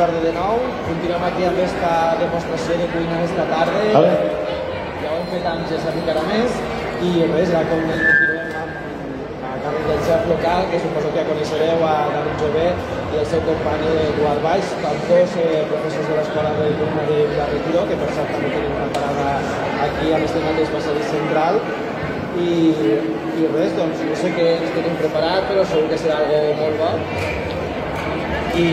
tardes de nou. Continuem aquí amb aquesta demostració de cuina esta tarda. Vale. Ja ho hem fet amb César encara més. I res, ara com continuem amb a càrrec del xef local, que suposo que coneixereu a David Jové i el seu company Eduard Baix, tots dos eh, professors de l'Escola de Cuina de Vilarretiro, que per cert també tenim una parada aquí a l'estat mateix passadís central. I, i res, doncs no sé què ens tenim preparat, però segur que serà algo molt bo. I,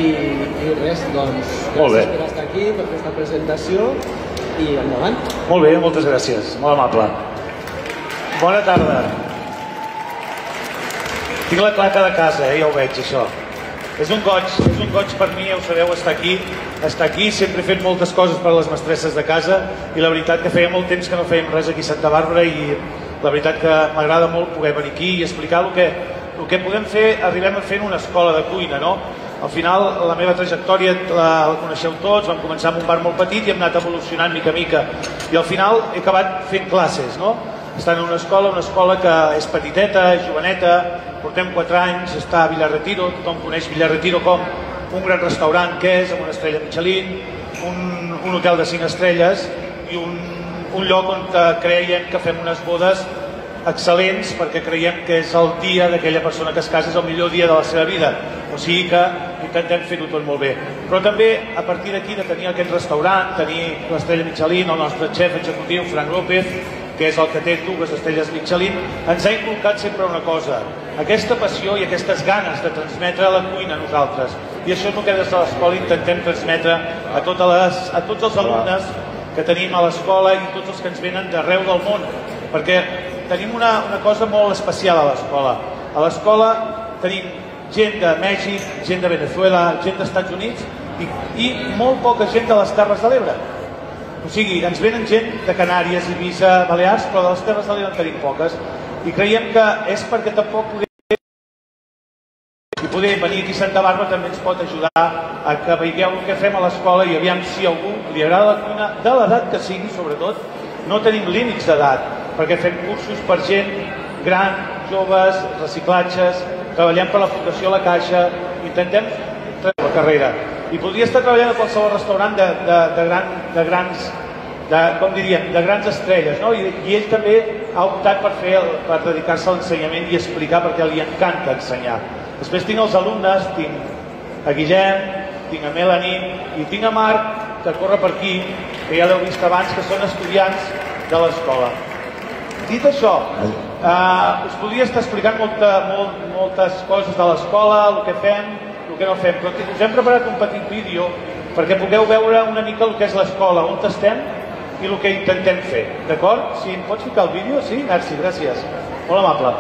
i res, doncs, gràcies per estar aquí, per aquesta presentació i endavant. Molt bé, moltes gràcies. Molt amable. Bona tarda. Tinc la claca de casa, eh? ja ho veig, això. És un goig, és un goig per mi, ja ho sabeu, estar aquí. Estar aquí, sempre he fet moltes coses per a les mestresses de casa i la veritat que feia molt temps que no fèiem res aquí a Santa Bàrbara i la veritat que m'agrada molt poder venir aquí i explicar el que, el que podem fer, arribem a fer en una escola de cuina, no? Al final, la meva trajectòria la, la coneixeu tots, vam començar amb un bar molt petit i hem anat evolucionant mica a mica. I al final he acabat fent classes, no? Estant en una escola, una escola que és petiteta, és joveneta, portem 4 anys, està a Villarretiro, tothom coneix Villarretiro com un gran restaurant que és, amb una estrella Michelin, un, un hotel de 5 estrelles i un, un lloc on eh, creiem que fem unes bodes excel·lents perquè creiem que és el dia d'aquella persona que es casa, és el millor dia de la seva vida. O sigui que intentem fer-ho tot molt bé. Però també, a partir d'aquí, de tenir aquest restaurant, tenir l'estrella Michelin, el nostre xef executiu, Frank López, que és el que té dues estrelles Michelin, ens ha inculcat sempre una cosa, aquesta passió i aquestes ganes de transmetre la cuina a nosaltres. I això és el que des de l'escola intentem transmetre a, totes les, a tots els alumnes que tenim a l'escola i tots els que ens venen d'arreu del món, perquè tenim una, una cosa molt especial a l'escola. A l'escola tenim gent de Mèxic, gent de Venezuela, gent dels Estats Units i, i molt poca gent de les Terres de l'Ebre. O sigui, ens venen gent de Canàries, Ibiza, Balears, però de les Terres de l'Ebre en tenim poques. I creiem que és perquè tampoc podem i poder venir aquí a Santa Bàrbara també ens pot ajudar a que veieu el que fem a l'escola i aviam si a algú li agrada la cuina, de l'edat que sigui, sobretot, no tenim límits d'edat, perquè fem cursos per gent gran, joves, reciclatges, treballem per la Fundació La Caixa, intentem treure la carrera. I podria estar treballant a qualsevol restaurant de, de, de, gran, de grans de, com diríem, de grans estrelles, no? I, i ell també ha optat per, fer, el- per dedicar-se a l'ensenyament i explicar perquè li encanta ensenyar. Després tinc els alumnes, tinc a Guillem, tinc a Melanie i tinc a Marc, que corre per aquí, que ja l'heu vist abans, que són estudiants de l'escola. Dit això, eh, us podria estar explicant molta, molt, moltes coses de l'escola, el que fem, el que no fem, però us hem preparat un petit vídeo perquè pugueu veure una mica el que és l'escola, on estem i el que intentem fer. D'acord? Si em pots ficar el vídeo? Sí? Merci, gràcies. Molt amable.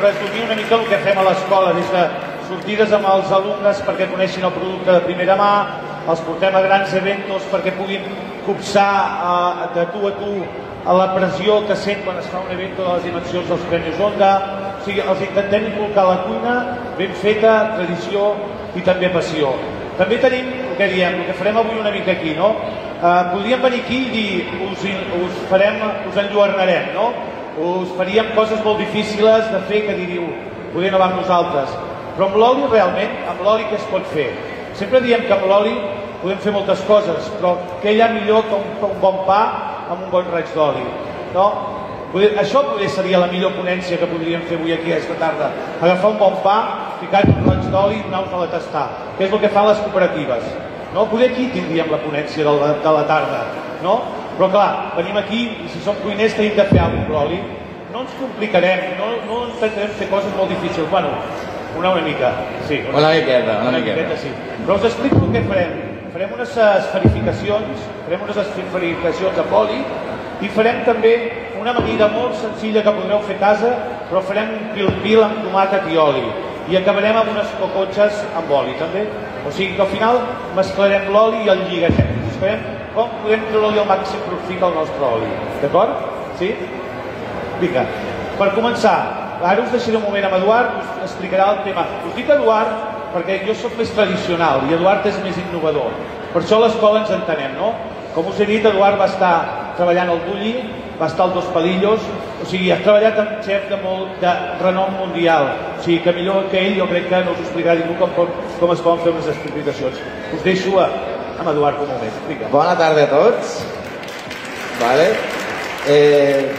Resumir una mica el que fem a l'escola, des de sortides amb els alumnes perquè coneixin el producte de primera mà, els portem a grans eventos perquè puguin copsar eh, de tu a tu a la pressió que sent quan es fa un event de les dimensions dels Premis Onda. O sigui, els intentem inculcar la cuina ben feta, tradició i també passió. També tenim el que diem, el que farem avui una mica aquí, no? Eh, podríem venir aquí i dir, us, us farem, us enlluernarem, no? Us faríem coses molt difícils de fer que diríeu, poder no amb nosaltres. Però amb l'oli realment, amb l'oli què es pot fer? Sempre diem que amb l'oli podem fer moltes coses, però què hi ha millor que un, un bon pa amb un bon raig d'oli? No? Poder, això poder seria la millor ponència que podríem fer avui aquí aquesta tarda. Agafar un bon pa, ficar un raig d'oli i donar-nos-la a tastar, que és el que fan les cooperatives. No? Poder aquí tindríem la ponència de la, de la tarda. No? Però clar, venim aquí i si som cuiners tenim de fer alguna cosa l'oli. No ens complicarem, no, no intentarem fer coses molt difícils. Bueno, una una mica, sí. Una, una miqueta, una, una miqueta. miqueta. sí. Però us explico el que farem. Farem unes esferificacions, farem unes esferificacions amb oli i farem també una amanida molt senzilla que podreu fer a casa, però farem un pil-pil amb tomàquet i oli i acabarem amb unes cocotxes amb oli també. O sigui que al final mesclarem l'oli i el lligarem. Buscarem com podem treure-li el màxim profit al nostre oli. D'acord? Sí? Vinga. Per començar, ara us deixaré un moment amb Eduard, us explicarà el tema. Us dic Eduard perquè jo sóc més tradicional i Eduard és més innovador. Per això a l'escola ens entenem, no? Com us he dit, Eduard va estar treballant al Bulli, va estar als Dos Padillos, o sigui, ha treballat amb xef de, molt, de renom mundial. O sigui, que millor que ell jo crec que no us explicarà ningú com, com, com es poden fer unes explicacions. Us deixo a, amb Eduard moment. Explica. Bona tarda a tots. Vale. Eh,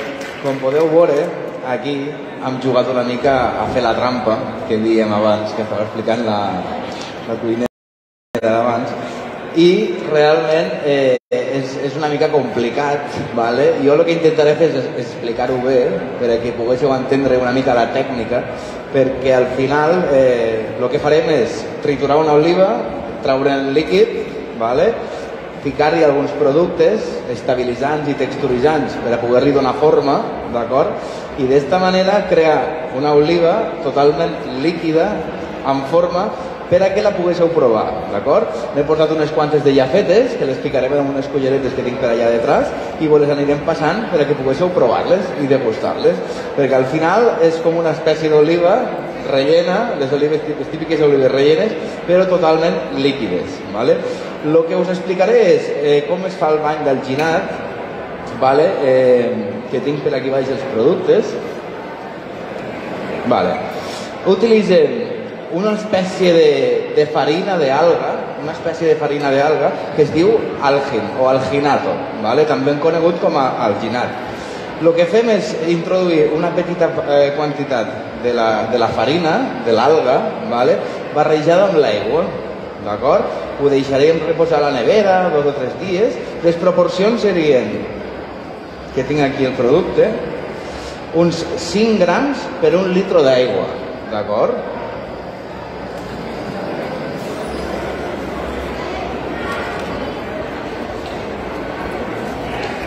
com podeu veure, aquí hem jugat una mica a fer la trampa que dèiem abans, que estava explicant la, la cuinera d'abans, i realment eh, és, és una mica complicat, vale? jo el que intentaré fer és, és explicar-ho bé, perquè poguéssiu entendre una mica la tècnica, perquè al final eh, el que farem és triturar una oliva, traure el líquid, vale? ficar-hi alguns productes estabilitzants i texturitzants per a poder-li donar forma, d'acord? I d'esta manera crear una oliva totalment líquida, en forma, per a que la poguéssiu provar, d'acord? M'he portat unes quantes de llafetes, que les picarem amb unes culleretes que tinc per allà detrás, i vos les anirem passant per a que poguéssiu provar-les i degustar-les, perquè al final és com una espècie d'oliva rellena, les olives les típiques olives rellenes, però totalment líquides, ¿vale? El que us explicaré és eh, com es fa el bany d'alginat, vale? eh, que tinc per aquí baix els productes. Vale. Utilitzem una espècie de, de farina d'alga, una espècie de farina d'alga que es diu algin o alginato, vale? també conegut com a alginat. El que fem és introduir una petita eh, quantitat de la, de la farina, de l'alga, vale? barrejada amb l'aigua, d'acord? Ho deixarem reposar a la nevera dos o tres dies. Les proporcions serien, que tinc aquí el producte, uns 5 grams per un litre d'aigua, d'acord?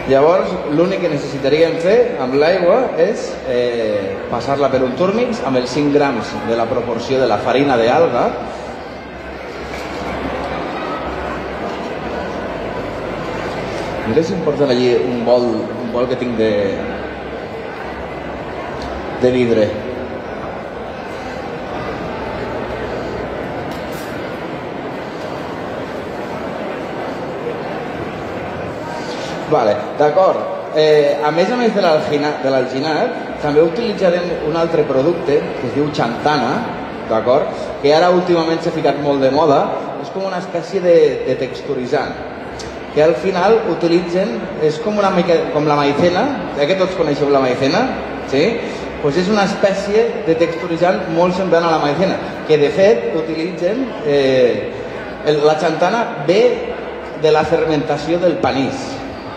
Llavors, l'únic que necessitaríem fer amb l'aigua és eh, passar-la per un túrmix amb els 5 grams de la proporció de la farina d'alga diré si em porten allí un bol, un bol que tinc de, de vidre. Vale, d'acord. Eh, a més a més de l'alginat, també utilitzarem un altre producte que es diu xantana, d'acord? Que ara últimament s'ha ficat molt de moda. És com una espècie de, de texturitzant, que al final utilitzen, és com una mica com la maicena, ja que tots coneixeu la maicena, sí? Pues és una espècie de texturitzant molt semblant a la maicena, que de fet utilitzen, eh, el, la xantana ve de la fermentació del panís,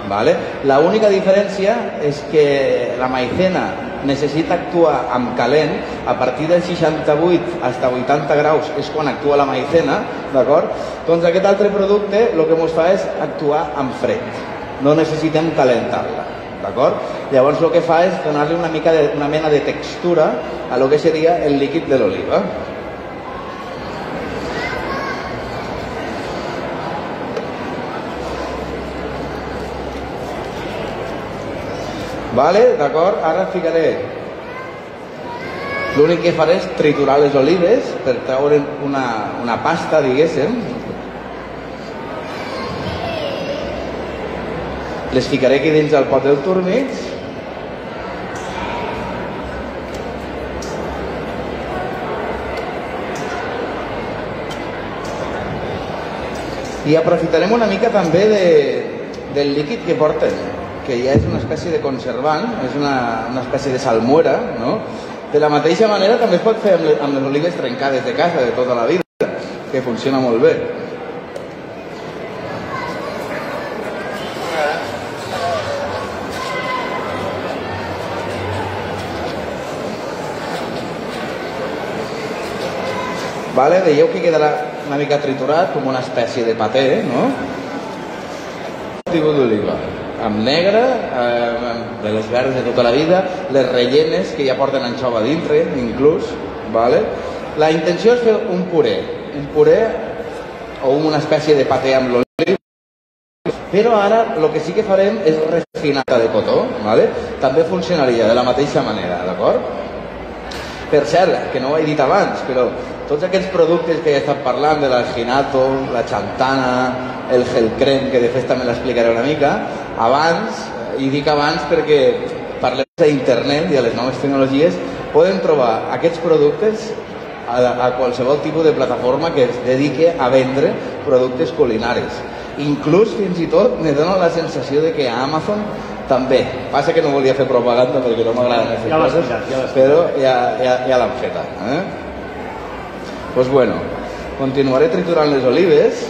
¿vale? La única diferència és que la maicena necessita actuar amb calent, a partir del 68 fins a 80 graus és quan actua la maicena, d'acord? Doncs aquest altre producte el que ens fa és actuar amb fred, no necessitem calentar-la, d'acord? Llavors el que fa és donar-li una mica de, una mena de textura a lo que seria el líquid de l'oliva. Vale, d'acord? Ara ficaré... L'únic que faré és triturar les olives per treure una, una pasta, diguéssim. Les ficaré aquí dins del pot del turmig. I aprofitarem una mica també de, del líquid que porten, que ja és una espècie de conservant, és una, una espècie de salmuera, no? De la mateixa manera també es pot fer amb les, amb les olives trencades de casa de tota la vida, que funciona molt bé. Vale? Veieu que quedarà una mica triturat, com una espècie de paté, no? Tipus d'oliva, amb negre, eh, de les verdes de tota la vida, les rellenes que ja porten anxova dintre, inclús, vale? La intenció és fer un puré, un puré o una espècie de paté amb l'oliva, però ara el que sí que farem és refinada de cotó, vale? també funcionaria de la mateixa manera, d'acord? Per cert, que no ho he dit abans, però tots aquests productes que he estat parlant, de l'alginato, la xantana, el gel crem, que de fet també l'explicaré una mica, abans, i dic abans perquè parlem d'internet i a les noves tecnologies, poden trobar aquests productes a, a qualsevol tipus de plataforma que es dedique a vendre productes culinaris. Inclús, fins i tot, me dona la sensació de que a Amazon també. Passa que no volia fer propaganda perquè no m'agrada fer Ja coses, ja però ja, ja, ja l'han feta. Eh? Pues bueno, continuaré triturant les olives.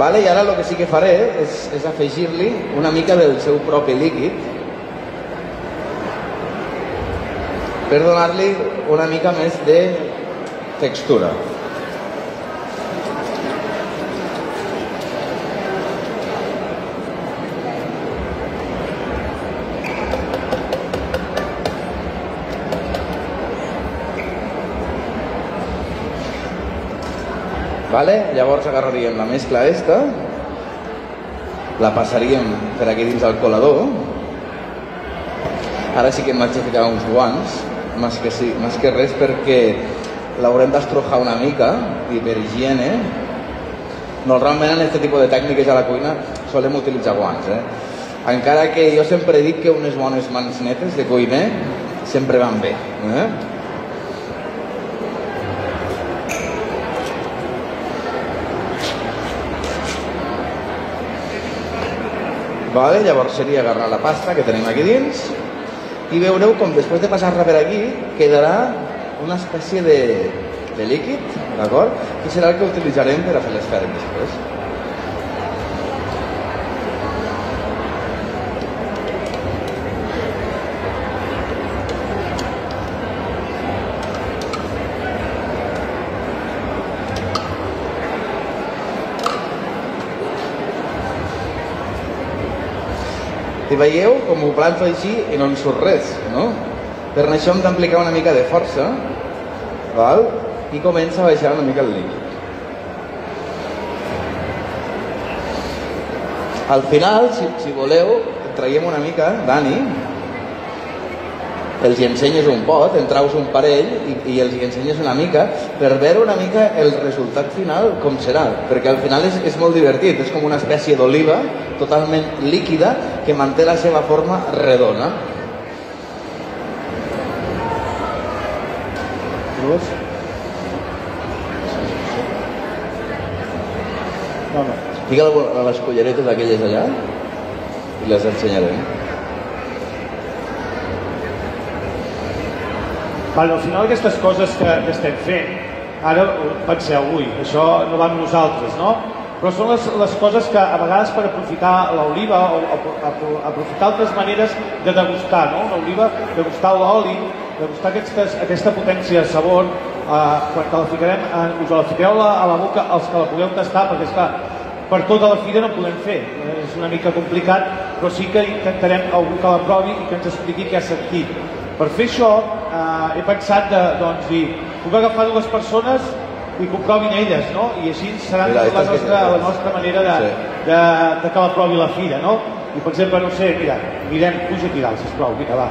Vale, I ara el que sí que faré és, és afegir-li una mica del seu propi líquid per donar-li una mica més de textura. Vale? Llavors agarraríem la mescla esta, la passaríem per aquí dins del colador. Ara sí que em vaig a ficar uns guants, més que, sí, més que res perquè l'haurem d'estrojar una mica i per higiene. Normalment en aquest tipus de tècniques a la cuina solem utilitzar guants. Eh? Encara que jo sempre dic que unes bones mans netes de cuiner sempre van bé. Eh? Vale? Llavors seria agarrar la pasta que tenim aquí dins i veureu com després de passar-la per aquí quedarà una espècie de, de líquid, d'acord? Que serà el que utilitzarem per a fer les feres després. I veieu com ho planto així i no en surt res, no? Per això hem d'aplicar una mica de força, val? i comença a baixar una mica el líquid. Al final, si, si voleu, traiem una mica, Dani, els hi ensenyes un pot, en traus un parell i, i els hi ensenyes una mica per veure una mica el resultat final com serà, perquè al final és, és molt divertit, és com una espècie d'oliva totalment líquida que manté la seva forma redona. Veus? No, no. Fica a les culleretes aquelles allà i les ensenyarem. Vale, al final aquestes coses que, que estem fent, ara penseu, ui, això no va amb nosaltres, no? Però són les, les coses que a vegades per aprofitar l'oliva o, o, o aprofitar altres maneres de degustar, no? Una oliva, degustar l'oli, degustar aquestes, aquesta potència de sabor, eh, quan la ficarem, eh, us la fiqueu a la boca els que la podeu tastar, perquè és clar, per tota la fira no podem fer, és una mica complicat, però sí que intentarem algú que la provi i que ens expliqui què ha sentit. Per fer això, eh, he pensat de, doncs, dir, puc agafar dues persones i que ho provin elles, no? I així serà Mira, la, que nostra, la nostra manera de, Sí. de, de que la provi la fira, no? I, per exemple, no sé, mira, mirem, puja aquí dalt, sisplau, vinga, va.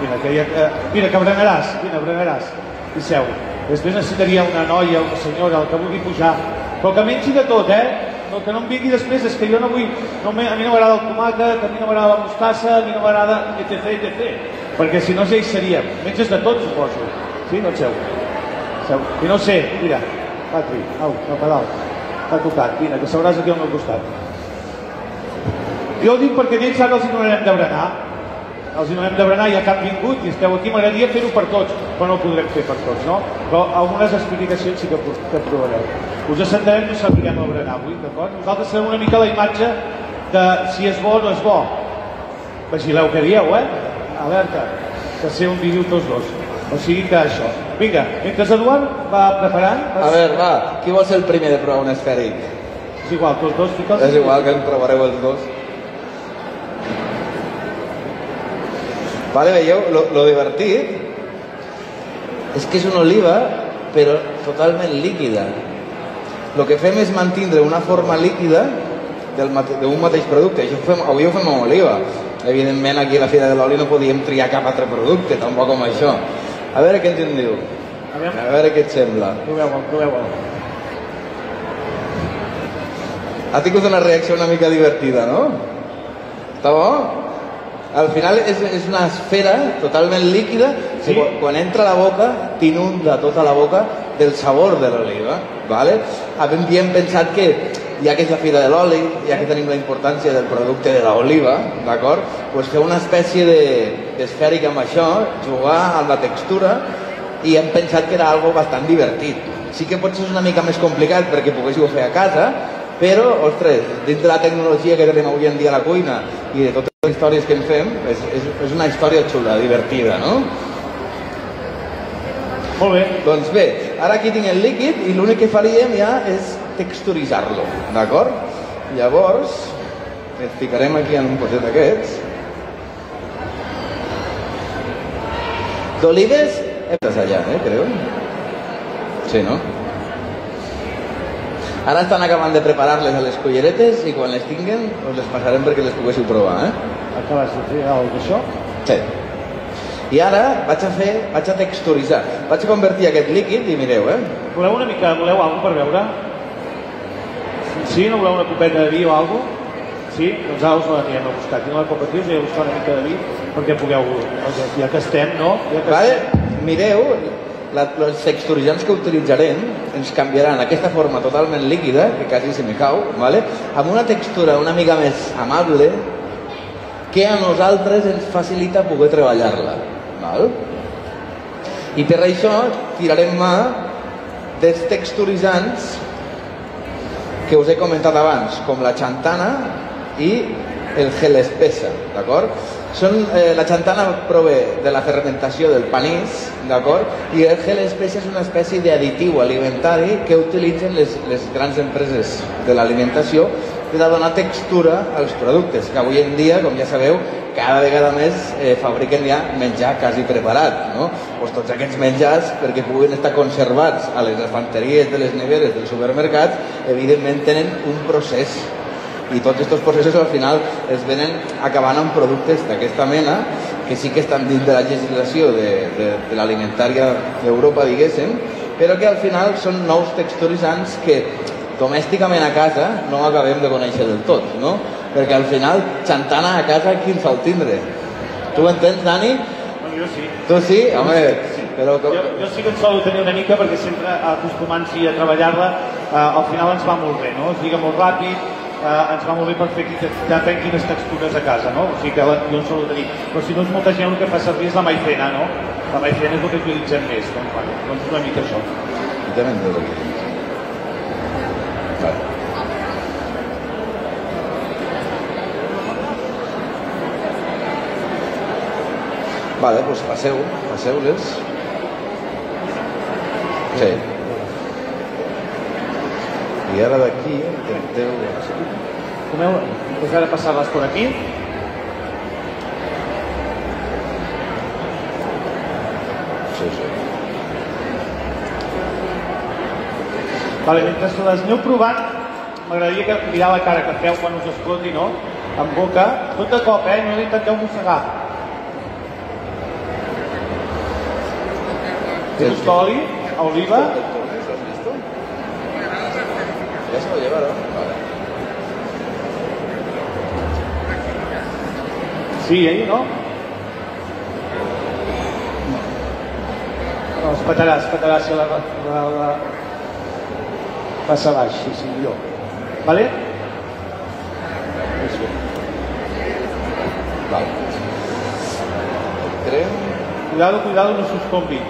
Mira, que, ja, eh, mira, que berenaràs, vine, berenaràs. I seu. Després necessitaria una noia, una senyora, el que vulgui pujar. Però que mengi de tot, eh? No, que no em vingui després, és que jo no vull... No, me- a mi no m'agrada el tomàquet, a mi no m'agrada la mostassa, a mi no m'agrada etc, etc. Perquè si no ja hi seríem. Menges de tot, suposo. Sí, no seu. seu. I no sé, mira, Patri, au, cap a dalt. T'ha tocat, vine, que seuràs aquí al meu costat. Jo ho dic perquè d'ells ara els hi donarem de berenar. Els hi donarem de berenar, ja que han vingut i esteu aquí, m'agradaria fer-ho per tots, però no ho podrem fer per tots, no? Però algunes explicacions sí que, que provareu. Us assentarem que us sapiguem el berenar avui, d'acord? Nosaltres serem una mica la imatge de si és bo o no és bo. Vigileu que dieu, eh? Alerta, que sé on viviu tots dos. O sigui que això. Vinga, mentre Eduard va preparant... A veure, va, qui vol ser el primer de provar un esfèric? És igual, tots dos fica'ls... És igual que en provareu els dos. Vale, veieu, lo, lo divertit és que és una oliva, però totalment líquida. El que fem és mantindre una forma líquida del mate- d'un mateix producte. Això ho fem, avui ho fem amb oliva. Evidentment, aquí a la Fira de l'Oli no podíem triar cap altre producte, tampoc com això. A veure què ens en diu. A veure què et sembla. proveu-el, proveu-el. Ha tingut una reacció una mica divertida, no? Està bo? Al final és, és una esfera totalment líquida Sí. que quan, quan entra a la boca t'inunda tota la boca del sabor de l'oliva, ¿vale? Havíem pensat que ja que és la fira de l'oli, ja que tenim la importància del producte de l'oliva, d'acord? Pues fer una espècie de- d'esfèric amb això, jugar amb la textura i hem pensat que era algo bastant divertit. Sí que potser és una mica més complicat perquè poguéssiu fer a casa, però, ostres, dins de la tecnologia que tenim avui en dia a la cuina i de totes les històries que en fem, és, és, és una història xula, divertida, no? Molt bé. Doncs bé, ara aquí tinc el líquid i l'únic que faríem ja és texturitzar-lo, d'acord? Llavors, et ficarem aquí en un poset d'aquests. D'olives, estàs allà, eh, creu? Sí, no? Ara estan acabant de preparar-les a les culleretes i quan les tinguen us les passarem perquè les poguéssiu provar, eh? Acabes de fer el d'això? Sí. I ara vaig a fer, vaig a texturitzar. Vaig a convertir aquest líquid i mireu, eh? Voleu una mica, voleu alguna per veure? Sí, no voleu una copeta de vi o alguna cosa? Sí? Doncs ara us la anirem a buscar. Tinc la copa aquí, us he buscar una mica de vi perquè pugueu... Ja que estem, no? Ja que Vale? Mireu, la, els texturitzants que utilitzarem ens canviaran aquesta forma totalment líquida, que quasi se me cau, vale? amb una textura una mica més amable que a nosaltres ens facilita poder treballar-la. Val? I per això tirarem mà dels texturitzants que us he comentat abans, com la xantana i el gel espessa, d'acord? Són, eh, la xantana prové de la fermentació del panís, d'acord? I el gel espessa és una espècie d'additiu alimentari que utilitzen les, les grans empreses de l'alimentació per a donar textura als productes, que avui en dia, com ja sabeu, cada vegada més eh, fabriquen ja menjar quasi preparat, no? Pues tots aquests menjars, perquè puguin estar conservats a les estanteries de les neveres dels supermercats, evidentment tenen un procés i tots aquests processos al final es venen acabant amb productes d'aquesta mena que sí que estan dins de la legislació de, de, de l'alimentària d'Europa, diguéssim, però que al final són nous texturizants que domèsticament a casa no acabem de conèixer del tot, no? Perquè al final, xantana a casa, qui el sol tindre? Tu ho entens, Dani? Bueno, jo sí. Tu sí? Home, Sí. però... Jo, jo sí que en solo tenir una mica perquè sempre acostumant-s'hi a treballar-la eh, al final ens va molt bé, no? Es lliga molt ràpid, eh, ens va molt bé per fer depèn quines textures a casa, no? O sigui que la, jo en solo tenir. Però si no és molta gent el que fa servir és la maicena, no? La maicena és el que utilitzem més, doncs, bueno, doncs una mica això. I també de lo que tens. Vale. Vale, doncs passeu, passeu-les. Sí. I ara d'aquí intenteu... Comeu, doncs ara passar-les per aquí. Sí, sí. Vale, mentre se les aneu provant, m'agradaria que mirar la cara que feu quan us escolti, no? En boca, tot de cop, eh? No intenteu mossegar. D'oli, oliva. ¿Ya se lo llevaron? Vale. sí, eh? No? No, es petarà, es petarà si la, la, la... passa baix, sí, sí, millor. Vale? Bé. Vale. Cuidado, cuidado, no s'us tombi.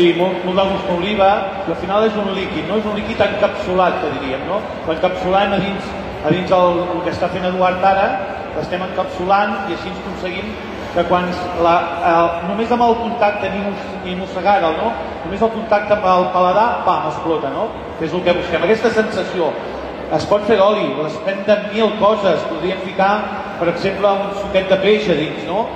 Sí, molt, molt gust oliva, i al final és un líquid, no? És un líquid encapsulat, que diríem, no? L'encapsulant a dins, a dins el, el que està fent Eduard ara, l'estem encapsulant i així ens aconseguim que quan la, el, només amb el contacte, ni, mos, ni mossegar-el, no? Només el contacte amb el paladar, pam, explota, no? Que és el que busquem. Aquesta sensació, es pot fer d'oli, es de mil coses. Podríem ficar, per exemple, un suquet de peix a dins, no?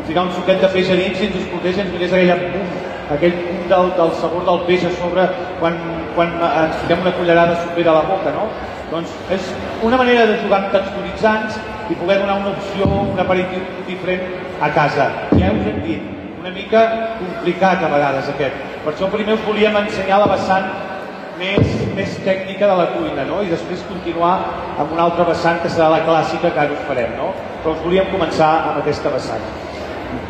I ficar un suquet de peix a dins i ens explotés i ens vingués aquella pum, aquell punt del, del sabor del peix a sobre quan, quan ens fiquem una cullerada de sopera a la boca, no? Doncs és una manera de jugar amb texturitzants i poder donar una opció, un aperitiu diferent a casa. Ja us hem dit, una mica complicat a vegades aquest. Per això primer us volíem ensenyar la vessant més, més tècnica de la cuina, no? I després continuar amb una altra vessant que serà la clàssica que ara us farem, no? Però us volíem començar amb aquesta vessant.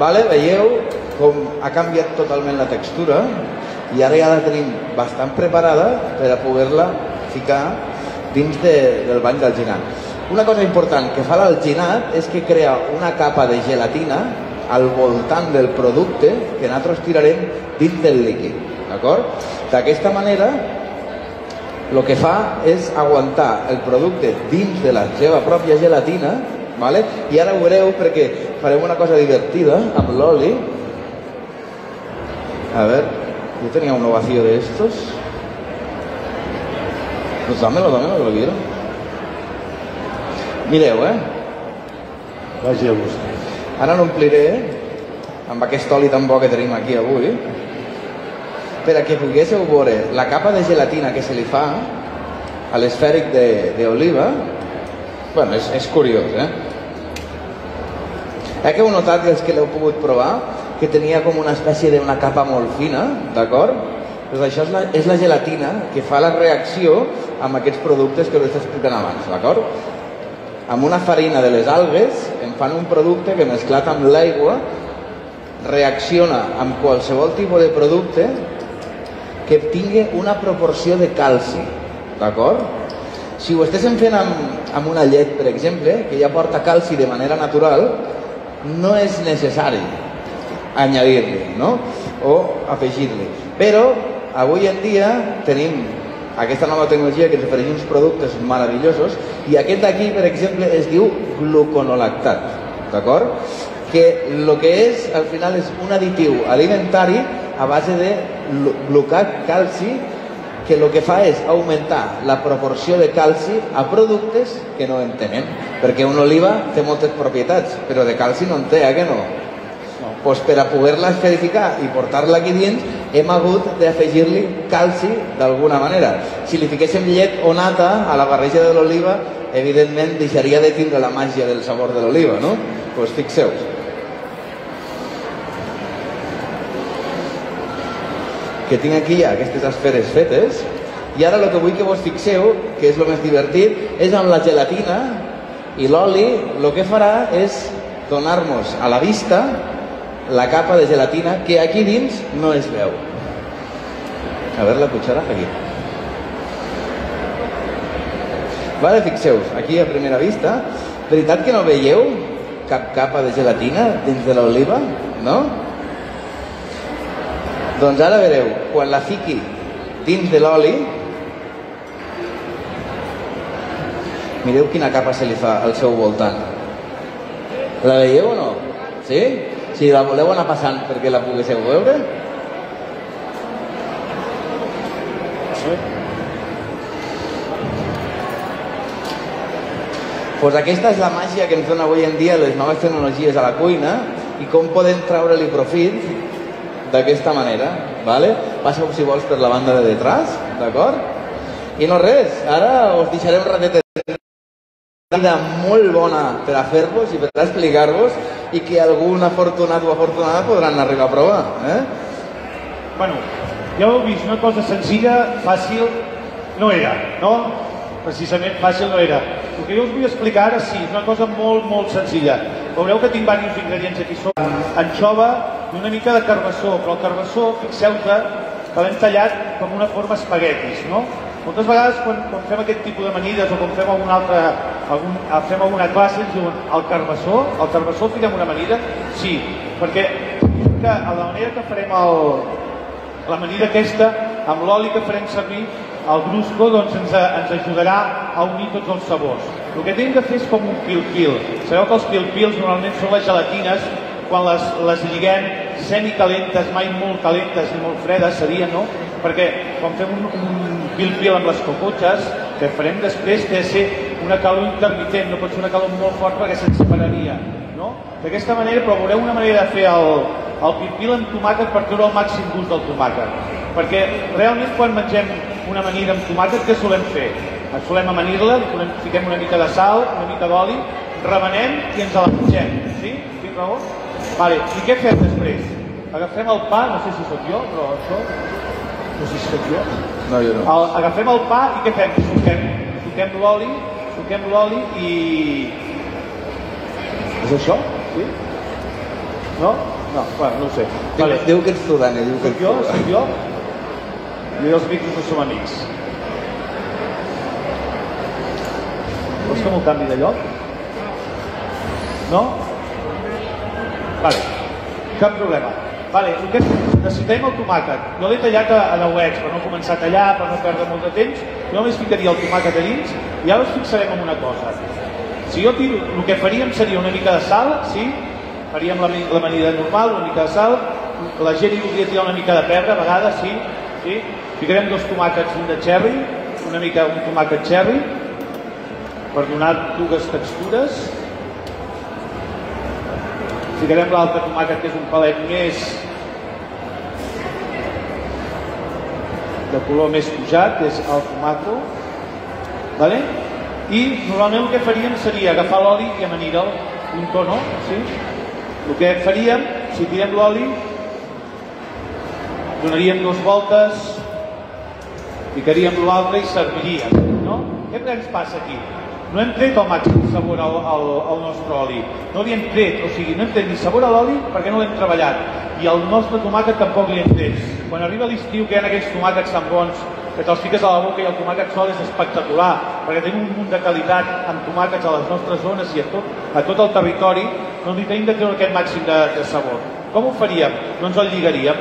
Vale, veieu com ha canviat totalment la textura i ara ja la tenim bastant preparada per a poder-la ficar dins de, del bany d'alginat. Una cosa important que fa l'alginat és que crea una capa de gelatina al voltant del producte que nosaltres tirarem dins del líquid. D'acord? D'aquesta manera, el que fa és aguantar el producte dins de la seva pròpia gelatina vale? i ara ho veureu perquè farem una cosa divertida amb l'oli a ver yo tenía uno vacío de estos pues dámelo, dámelo que lo quiero mireu eh Vagi a gust. Ara l'ompliré amb aquest oli tan bo que tenim aquí avui per a que poguéssiu veure la capa de gelatina que se li fa a l'esfèric d'oliva bueno, és, és curiós eh? eh que heu notat els que l'heu pogut provar que tenia com una espècie d'una capa molt fina d'acord? Doncs això és la, és la gelatina que fa la reacció amb aquests productes que us he explicat abans, d'acord? amb una farina de les algues en fan un producte que mesclat amb l'aigua reacciona amb qualsevol tipus de producte que tingui una proporció de calci, d'acord? Si ho estéssim fent amb, amb una llet, per exemple, que ja porta calci de manera natural, no és necessari añadir-li, no? O afegir-li. Però avui en dia tenim aquesta nova tecnologia que ens ofereix uns productes meravellosos i aquest d'aquí, per exemple, es diu gluconolactat, d'acord? Que el que és, al final, és un additiu alimentari a base de glu- glucat calci que el que fa és augmentar la proporció de calci a productes que no en tenen, perquè una oliva té moltes propietats, però de calci no en té, eh, que no? Pues per a poder-la esferificar i portar-la aquí dins hem hagut d'afegir-li calci d'alguna manera. Si li fiquéssim llet o nata a la barreja de l'oliva, evidentment deixaria de tindre la màgia del sabor de l'oliva, no? Doncs fixeu-vos. Que tinc aquí ja aquestes esferes fetes i ara el que vull que vos fixeu, que és el més divertit, és amb la gelatina i l'oli, el que farà és donar-nos a la vista la capa de gelatina que aquí dins no es veu. A veure la cuchara, aquí. Vale, fixeu-vos, aquí a primera vista, veritat que no veieu cap capa de gelatina dins de l'oliva, no? Doncs ara vereu, quan la fiqui dins de l'oli, mireu quina capa se li fa al seu voltant. La veieu o no? Sí? Si la voleu anar passant perquè la poguéssiu veure? Pues aquesta és la màgia que ens dona avui en dia les noves tecnologies a la cuina i com podem treure-li profit d'aquesta manera, ¿vale? Passeu, si vols, per la banda de detrás, d'acord? I no res, ara us deixaré un ratet de molt bona per a fer-vos i per a explicar-vos i que algun afortunat o afortunada podran arribar a provar. Eh? Bueno, ja heu vist, una cosa senzilla, fàcil, no era, no? Precisament fàcil no era. El que jo us vull explicar ara sí, és una cosa molt, molt senzilla. Veureu que tinc diversos ingredients aquí sobre. Anxova i una mica de carbassó, però el carbassó, fixeu-te, que l'hem tallat com una forma espaguetis, no? Moltes vegades quan, quan fem aquest tipus d'amanides o quan fem alguna altra, algun, fem alguna classe ens diuen el carbassó, el carbassó fiquem una amanida? Sí, perquè que a la manera que farem el, l'amanida aquesta, amb l'oli que farem servir, el brusco doncs ens, ens ajudarà a unir tots els sabors. El que tenim de fer és com un pil-pil. Sabeu que els pil-pils normalment són les gelatines quan les, les lliguem semicalentes, mai molt calentes ni molt fredes serien, no? Perquè quan fem un, un pil-pil amb les cocotxes, que farem després té de ser una calor intermitent, no pot ser una calor molt forta perquè se'ns separaria, no? D'aquesta manera, però veureu una manera de fer el, el pil-pil amb tomàquet per treure el màxim gust del tomàquet. Perquè realment quan mengem una amanida amb tomàquet, què solem fer? Solem amanir-la, fiquem una mica de sal, una mica d'oli, remenem i ens la mengem. Sí? Tinc raó? Vale. I què fem després? Agafem el pa, no sé si sóc jo, però això... No sé si sóc jo. No, jo no. El, agafem el pa i què fem? Suquem, suquem l'oli, suquem l'oli i... És això? Sí? No? No, bueno, no ho sé. Diu, vale. diu que ets tu, Dani, diu que Soc ets jo? tu. Soc jo? Jo i els micros no som amics. Vols que m'ho canvi de lloc? No? Vale, cap problema. Vale, el que necessitem el tomàquet. Jo l'he tallat a, a dauets per no començar a tallar, per no perdre molt de temps. Jo només ficaria el tomàquet a dins i ara us fixarem en una cosa. Si jo tiro, el que faríem seria una mica de sal, sí? Faríem la, l'amanida normal, una mica de sal. La gent hi voldria tirar una mica de pebre, a vegades, sí? sí? Ficarem dos tomàquets, un de cherry, una mica un tomàquet cherry, per donar dues textures. Ficarem l'altre tomàquet, que és un palet més de color més pujat, és el tomaco. Vale? I normalment el que faríem seria agafar l'oli i amanir-lo un tono, sí? El que faríem, si tirem l'oli, donaríem dues voltes, ficaríem l'altre i serviríem, no? Què ens passa aquí? No hem tret el màxim sabor al, al, al nostre oli. No li hem tret, o sigui, no hem tret ni sabor a l'oli perquè no l'hem treballat. I el nostre tomàquet tampoc li hem tret. Quan arriba l'estiu, que hi ha aquells tomàquets tan bons que te'ls fiques a la boca i el tomàquet sol és espectacular, perquè tenim un munt de qualitat amb tomàquets a les nostres zones i a tot, a tot el territori, doncs li tenim de treure aquest màxim de, de sabor. Com ho faríem? No ens el lligaríem.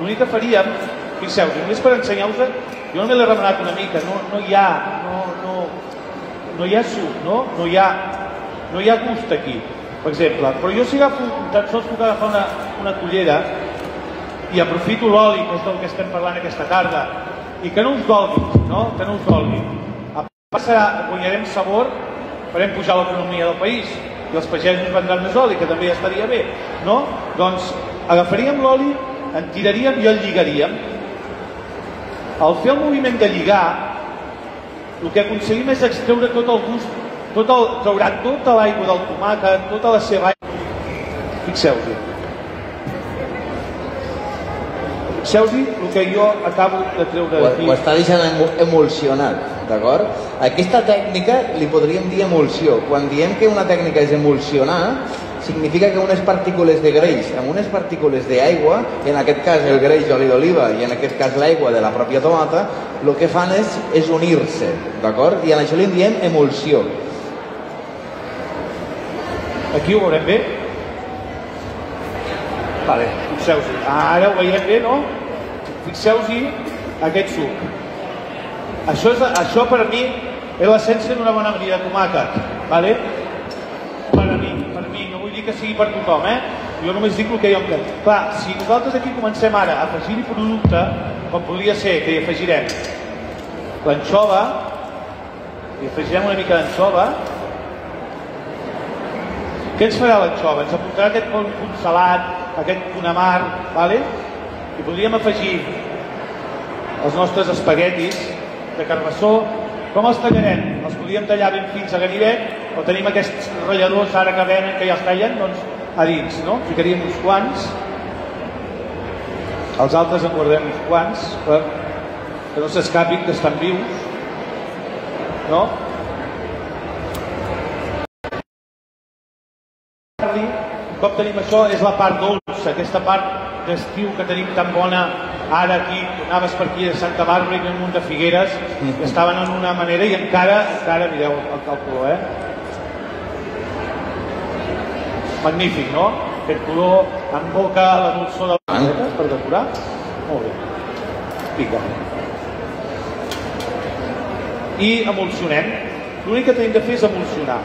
L'únic que faríem, fixeu, només per ensenyar-vos, jo només l'he remenat una mica, no, no hi ha, no, no, no hi ha suc, no? No hi ha, no hi ha gust aquí, per exemple. Però jo si agafo, tan sols puc agafar una, una cullera i aprofito l'oli, que és del que estem parlant aquesta tarda, i que no us dolgui, no? Que no us dolgui. A part serà, guanyarem sabor, farem pujar l'economia del país i els pagesos vendran més oli, que també estaria bé, no? Doncs agafaríem l'oli, en tiraríem i el lligaríem. Al fer el moviment de lligar, el que aconseguim és extreure tot el gust, tot el, traurà tota l'aigua del tomàquet, tota la seva aigua, Fixeu-hi. Fixeu-hi el que jo acabo de treure Ho, d'aquí. ho està deixant emu- emulsionat, d'acord? Aquesta tècnica li podríem dir emulsió. Quan diem que una tècnica és emulsionar, significa que unes partícules de greix amb unes partícules d'aigua, en aquest cas el greix d'oli d'oliva i en aquest cas l'aigua de la pròpia tomata, el que fan és, és unir-se, d'acord? I en això li diem emulsió. Aquí ho veurem bé? Vale, fixeu-hi. Ah, Ara ho veiem bé, no? Fixeu-hi aquest suc. Això, és, això per mi és l'essència d'una bona amanida de tomàquet. Vale? Per a mi, per mi. No vull dir que sigui per tothom, eh? Jo només dic el que jo em crec. Clar, si nosaltres aquí comencem ara a afegir-hi producte, com podria ser que hi afegirem l'anxova, hi afegirem una mica d'anxova, què ens farà l'anxova? Ens aportarà aquest punt, salat, aquest punt amar, vale? i podríem afegir els nostres espaguetis de carbassó. Com els tallarem? Els podríem tallar ben fins a ganivet o tenim aquests ratlladors ara que venen que ja els tallen, doncs a dins, no? Ficaríem uns quants. Els altres en guardem uns quants per que no s'escapin, que estan vius. No? un cop tenim això, és la part dolça, aquesta part d'estiu que tenim tan bona ara aquí, anaves per aquí a Santa Bàrbara i un munt de figueres que estaven en una manera i encara, encara mireu el, el color, eh? Magnífic, no? Aquest color envolca la dolçor de les plantes per decorar. Molt bé. Pica. I emulsionem. L'únic que tenim de fer és emulsionar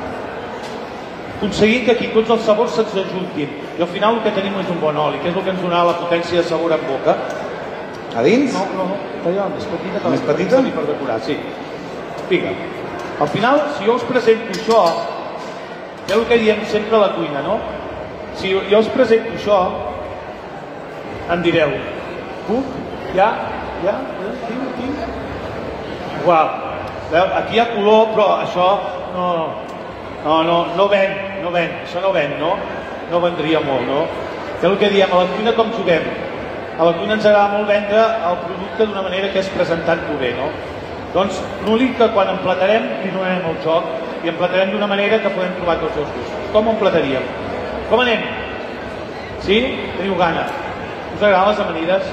aconseguir que aquí tots els sabors se'ns ajuntin i al final el que tenim és un bon oli que és el que ens donarà la potència de sabor en boca A dins? no, no, no, allò més petita que Més petita? per decorar, sí Vinga. al final si jo us presento això el que diem sempre la cuina no? si jo, us presento això em direu puc? ja? ja? tinc? tinc? Uau. Veu? aquí hi ha color però això no, no, no, no ven, no ven, això no ven, no? No vendria molt, no? És el que diem, a la cuina com juguem? A la cuina ens agrada molt vendre el producte d'una manera que és presentant-lo bé, no? Doncs l'únic que quan emplatarem li donarem el joc i emplatarem d'una manera que podem trobar tots els gustos. Com ho emplataríem? Com anem? Sí? Teniu gana? Us agraden les amanides?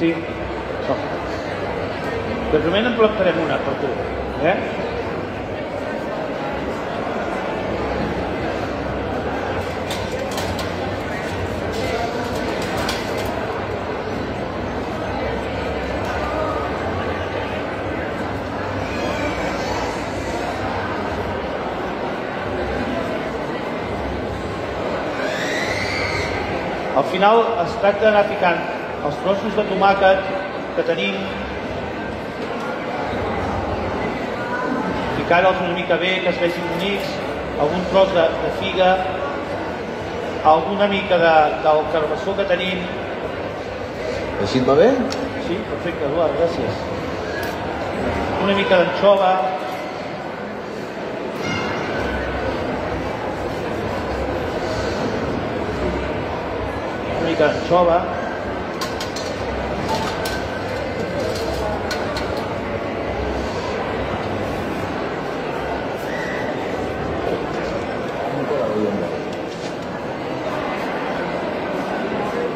Sí? Això. De primer en una per tu. Eh? Al final es tracta d'anar ficant els trossos de tomàquet que tenim, ficar-los una mica bé, que es vegin bonics, algun tros de, de figa, alguna mica de, del carbassó que tenim. Així et va bé? Sí, perfecte, Eduard, gràcies. Una mica d'anxova, mica d'anxova,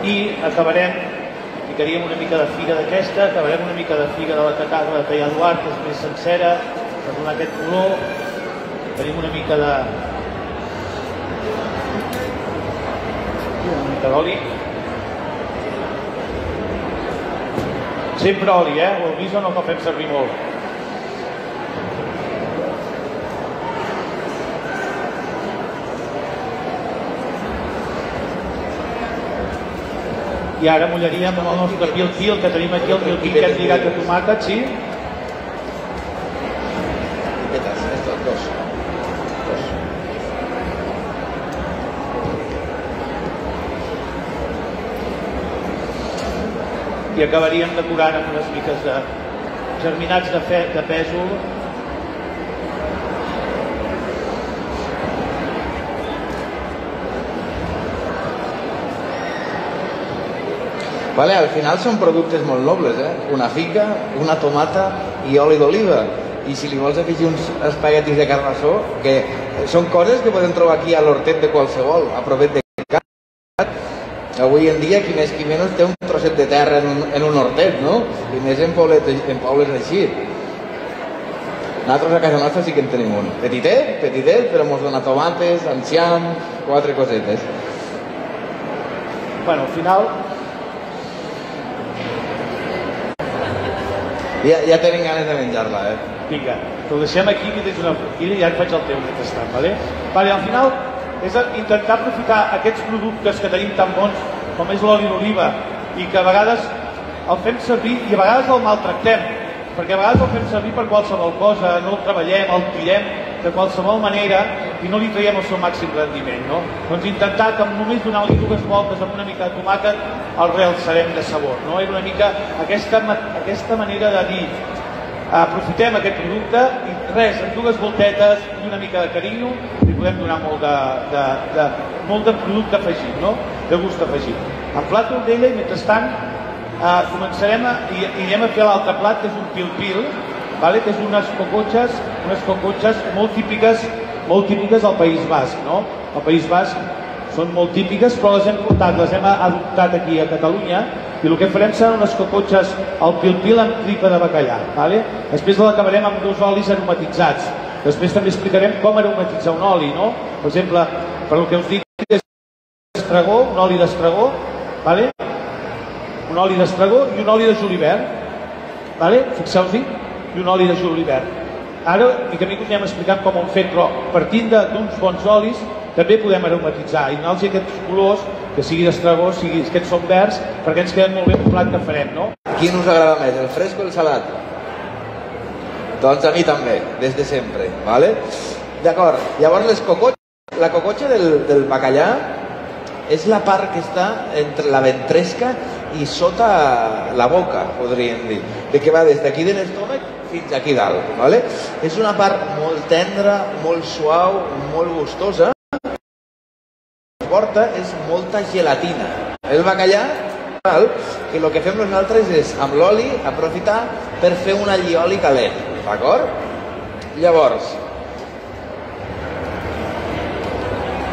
i acabarem ficaríem una mica de figa d'aquesta, acabarem una mica de figa de la acaba de tallar Eduard, que és més sencera, per donar aquest color. Tenim una mica de... una mica d'oli. Sempre oli, eh? Ho heu vist o no que fem servir molt? I ara mullaríem amb el nostre pil-pil que tenim aquí, el pil-pil que hem lligat de tomàquet, sí? Petas, estos dos. Dos. I acabaríem decorant amb unes miques de germinats de, fe, de pèsol Vale? Al final són productes molt nobles, eh? Una fica, una tomata i oli d'oliva. I si li vols afegir uns espaguetis de carbassó, que són coses que podem trobar aquí a l'hortet de qualsevol, a provet de. Avui en dia, qui més qui menys té un trosset de terra en un, en un hortet, no? I més en, pobles, en pobles així. Nosaltres a casa nostra sí que en tenim un. Petitet, petitet, però mos dona tomates, enciam, quatre cosetes. Bueno, al final, Ja, ja tenen ganes de menjar-la, eh? vinga, t'ho deixem aquí, que tens una forquilla i ja et faig el teu mentrestant, vale? Vale, al final és intentar aprofitar aquests productes que tenim tan bons com és l'oli d'oliva i que a vegades el fem servir i a vegades el maltractem perquè a vegades el fem servir per qualsevol cosa, no el treballem, el tirem de qualsevol manera i no li traiem el seu màxim rendiment, no? Doncs intentar que només donant-li dues voltes amb una mica de tomàquet el realçarem de sabor, no? Era una mica aquesta, aquesta manera de dir aprofitem aquest producte i res, amb dues voltetes una mica de carinyo li podem donar molt de, de, de, molt de producte afegit, no? de gust afegit. En plat d'ella i mentrestant eh, començarem a, i, i anem a fer l'altre plat que és un pil-pil, vale? que és unes cocotxes, unes cocotxes molt típiques, molt típiques al País Basc, no? Al País Basc són molt típiques, però les hem portat, les hem adoptat aquí a Catalunya i el que farem seran unes cocotxes al pil-pil amb tripa de bacallà. Vale? Després l'acabarem amb dos olis aromatitzats. Després també explicarem com aromatitzar un oli, no? Per exemple, per el que us dic, és estragó, un oli d'estragó, vale? un oli d'estragó i un oli de julivert. Vale? Fixeu-vos-hi, i un oli de julivert. Ara, mica mica us anem explicant com ho hem fet, però partint d'uns bons olis també podem aromatitzar i donar-los aquests colors, que sigui d'estragó, sigui aquests són verds, perquè ens queden molt bé un plat que farem, no? Quin us agrada més, el fresc o el salat? Doncs a mi també, des de sempre, ¿vale? D'acord, llavors les cocotxes, la cocotxa del, del bacallà és la part que està entre la ventresca i sota la boca, podríem dir, de que va des d'aquí de l'estómac fins aquí dalt, ¿vale? És una part molt tendra, molt suau, molt gustosa, porta és molta gelatina. El bacallà, que el que fem nosaltres és, amb l'oli, aprofitar per fer un allioli calent, d'acord? Llavors,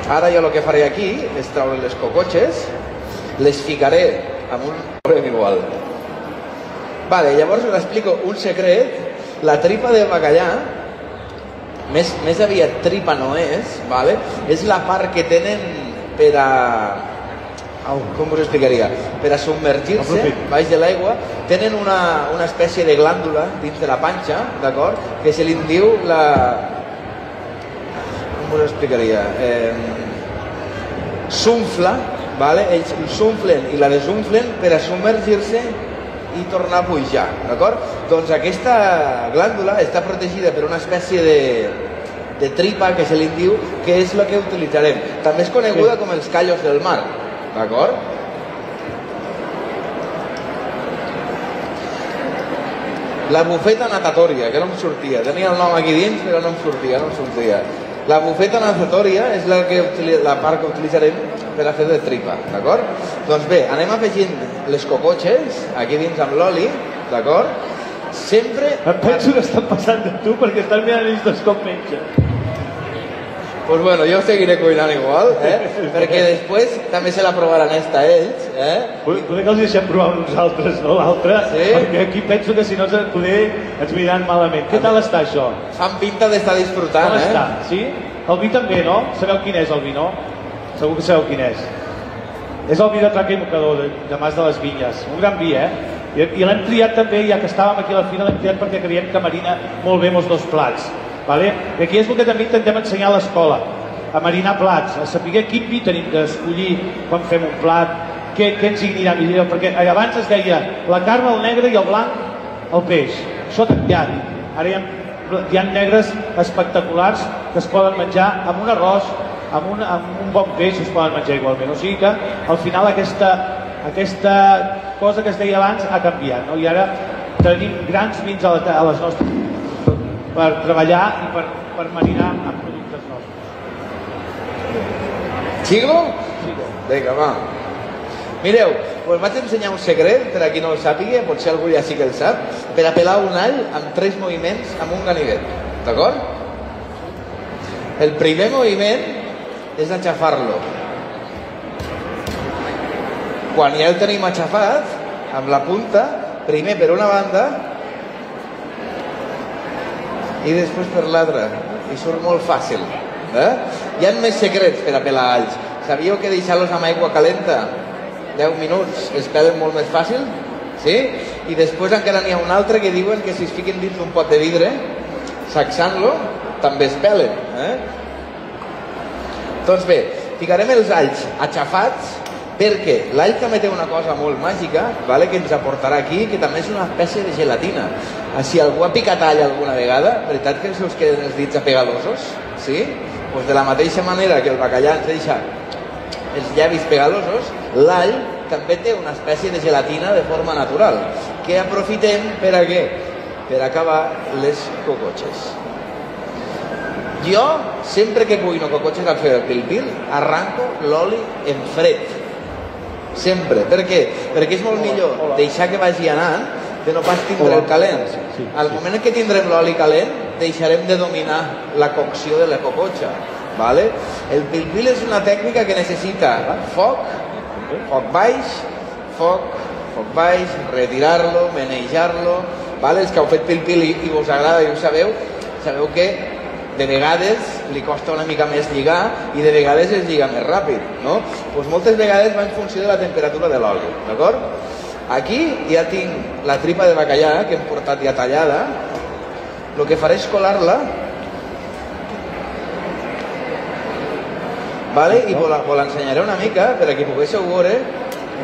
ara jo el que faré aquí és treure les cocotxes, les ficaré amb un problema igual. Vale, llavors us explico un secret. La tripa de bacallà, més, més aviat tripa no és, vale? és la part que tenen per a... Au, com us explicaria? Per a submergir-se baix de l'aigua, tenen una, una espècie de glàndula dins de la panxa, d'acord? Que se li diu la... Com us explicaria? Eh, s'unfla, vale? ells s'unflen i la desunflen per a submergir-se i tornar a pujar, d'acord? Doncs aquesta glàndula està protegida per una espècie de, de tripa que se li diu que és la que utilitzarem. També és coneguda sí. com els callos del mar, d'acord? La bufeta natatòria, que no em sortia. Tenia el nom aquí dins, però no em sortia, no em sortia. La bufeta natatòria és la, que, la part que utilitzarem per a fer de tripa, d'acord? Doncs bé, anem afegint les cocotxes aquí dins amb l'oli, d'acord? Sempre... Em penso que estan passant de tu perquè estan mirant ells dos com mengen. Pues bueno, jo seguiré cuinant igual, eh? perquè després també se la provaran esta ells. Eh? Poder que els deixem provar altres, no? L'altre, sí? perquè aquí penso que si no poder ens miraran malament. Què tal està això? Fan pinta d'estar disfrutant, Com eh? està? Sí? El vi també, no? Sabeu quin és el vi, no? Segur que sabeu quin és. És el vi de Traca i Mocador, de, de Mas de les Vinyes. Un gran vi, eh? I, i l'hem triat també, ja que estàvem aquí a la fina, l'hem triat perquè creiem que marina molt bé amb els dos plats. Vale? I aquí és el que també intentem ensenyar a l'escola, a marinar plats, a saber quin vi tenim d'escollir quan fem un plat, què, què ens hi anirà millor, perquè abans es deia la carn, el negre i el blanc, el peix. Això ha canviat. Ara hi ha, hi ha negres espectaculars que es poden menjar amb un arròs, amb un, amb un bon peix es poden menjar igualment. O sigui que al final aquesta, aquesta cosa que es deia abans ha canviat. No? I ara tenim grans vins a, la, a les nostres per treballar i per, per marinar amb productes nostres. Sigo? Vinga, va. Mireu, pues vaig ensenyar un secret, per a qui no el sàpiga, potser algú ja sí que el sap, per a pelar un all amb tres moviments amb un ganivet. D'acord? El primer moviment és aixafar-lo. Quan ja el tenim aixafat, amb la punta, primer per una banda i després per l'altra. I surt molt fàcil. Eh? Hi ha més secrets per a pelar alls. Sabíeu que deixar-los amb aigua calenta 10 minuts es pelen molt més fàcil? Sí? I després encara n'hi ha un altre que diuen que si es fiquen dins d'un pot de vidre, sacsant-lo, també es pelen. Eh? Doncs bé, ficarem els alls aixafats perquè també té una cosa molt màgica vale, que ens aportarà aquí, que també és una espècie de gelatina. Si algú ha picat all alguna vegada, veritat que se us queden els dits apegalosos? Sí? Pues de la mateixa manera que el bacallà ens deixa els llavis pegalosos, l'all també té una espècie de gelatina de forma natural, que aprofitem per a què? Per acabar les cocotxes. Jo, sempre que cuino cocotxes al fer el pil-pil, arranco l'oli en fred. Sempre. Per què? Perquè és molt millor deixar que vagi anant que no pas tindre el calent. Al moment en què tindrem l'oli calent, deixarem de dominar la cocció de la cocotxa. ¿vale? El pil-pil és una tècnica que necessita foc, foc baix, foc, foc baix, retirar-lo, menejar-lo, ¿vale? els que heu fet pil-pil i, i us agrada i ho sabeu, sabeu que de vegades li costa una mica més lligar i de vegades es lliga més ràpid, no? Pues moltes vegades va en funció de la temperatura de l'oli, d'acord? Aquí ja tinc la tripa de bacallà que hem portat ja tallada, el que faré és colar-la vale? i vos la, vos l'ensenyaré una mica per a que poguéssiu veure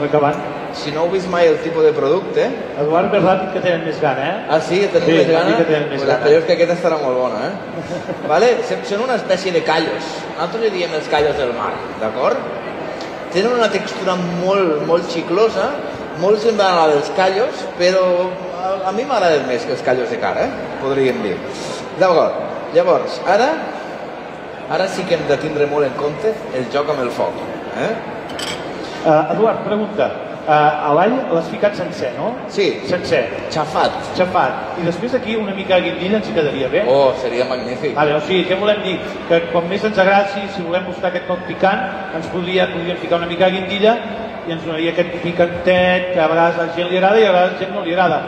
acabant. Si no heu vist mai el tipus de producte Eduard, més ràpid que tenen més gana, eh? Ah, sí? Tens Sí, més gana? mica tenen més pues gana. Que aquesta estarà molt bona, eh? vale? Són una espècie de callos. Nosaltres li diem els callos del mar, d'acord? Tenen una textura molt, molt xiclosa, molt semblant a la dels callos, però a, a mi m'agraden més que els callos de cara, eh? podríem dir. D'acord, llavors, ara, ara sí que hem de tindre molt en compte el joc amb el foc. Eh? Uh, Eduard, pregunta. Uh, a l'all l'has ficat sencer, no? Sí, Sencer. xafat. Xafat. I després aquí una mica de guindilla ens hi quedaria bé? Oh, seria magnífic. Vale, o sigui, què volem dir? Que quan més ens agradi, si volem buscar aquest toc picant, ens podria, podríem ficar una mica de guindilla i ens donaria aquest picantet que a vegades a la gent li agrada i a vegades a la gent no li agrada.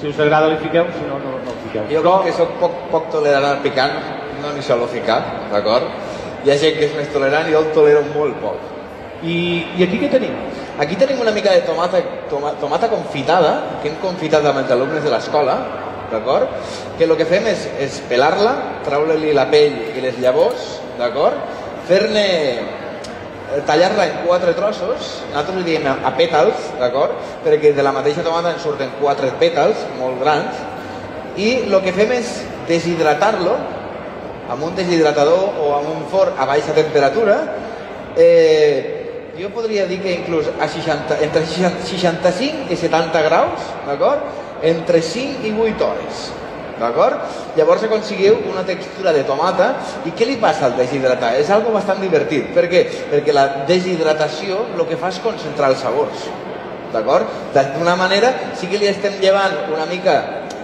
Si us agrada li fiqueu, si no, no, no el fiqueu. Jo com que sóc poc, poc tolerant al picant, no n'hi solo ficar, d'acord? Hi ha gent que és més tolerant i jo el tolero molt poc. I, I aquí què tenim? Aquí tenim una mica de tomata, toma, tomata confitada, que hem confitat amb els alumnes de l'escola, d'acord? Que el que fem és, és pelar-la, traure-li la pell i les llavors, d'acord? Fer-ne eh, tallar-la en quatre trossos, nosaltres li diem a, a pètals, d'acord? Perquè de la mateixa tomata en surten quatre pètals molt grans, i el que fem és deshidratar-lo amb un deshidratador o amb un forn a baixa temperatura. Eh, jo podria dir que inclús a 60, entre 60 65 i 70 graus, d'acord? Entre 5 i 8 hores. D'acord? Llavors aconseguiu una textura de tomata i què li passa al deshidratar? És algo bastant divertit. Per què? Perquè la deshidratació el que fa és concentrar els sabors. D'acord? D'alguna manera sí que li estem llevant una mica